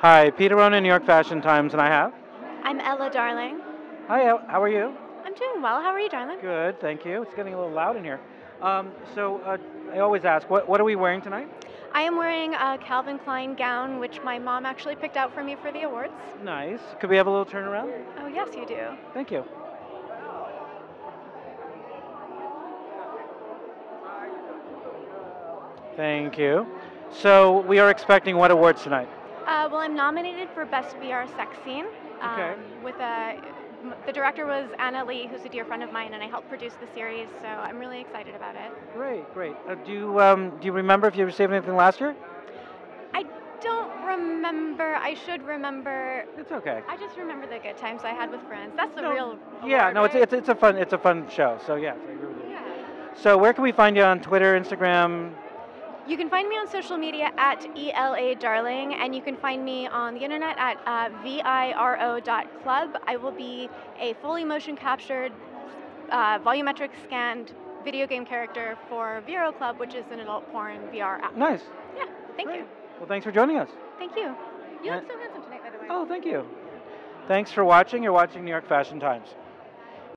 Hi, Peter Ronan, New York Fashion Times, and I have. I'm Ela Darling. Hi, how how are you? I'm doing well. How are you, darling? Good, thank you. It's getting a little loud in here. Um, so uh, I always ask, what, what are we wearing tonight? I am wearing a Calvin Klein gown, which my mom actually picked out for me for the awards. Nice. Could we have a little turnaround? Oh, yes, you do. Thank you. Thank you. So we are expecting what awards tonight? Uh, well, I'm nominated for Best VR Sex Scene. Um, Okay. With a, the director was Anna Lee, who's a dear friend of mine, and I helped produce the series, so I'm really excited about it. Great, great. Uh, do you um, do you remember if you received anything last year? I don't remember. I should remember. It's okay. I just remember the good times I had with friends. That's the No, real. Yeah, award, no, it's, right? it's it's a fun it's a fun show. So yes, I agree with you. Yeah. So where can we find you on Twitter, Instagram? You can find me on social media at ELA Darling, and you can find me on the internet at uh, VIRO.club. I will be a fully motion captured, uh, volumetric scanned video game character for Viro Club, which is an adult porn VR app. Nice. Yeah, thank Great. you. Well, thanks for joining us. Thank you. You Uh, look so handsome tonight, by the way. Oh, thank you. Thanks for watching. You're watching New York Fashion Times.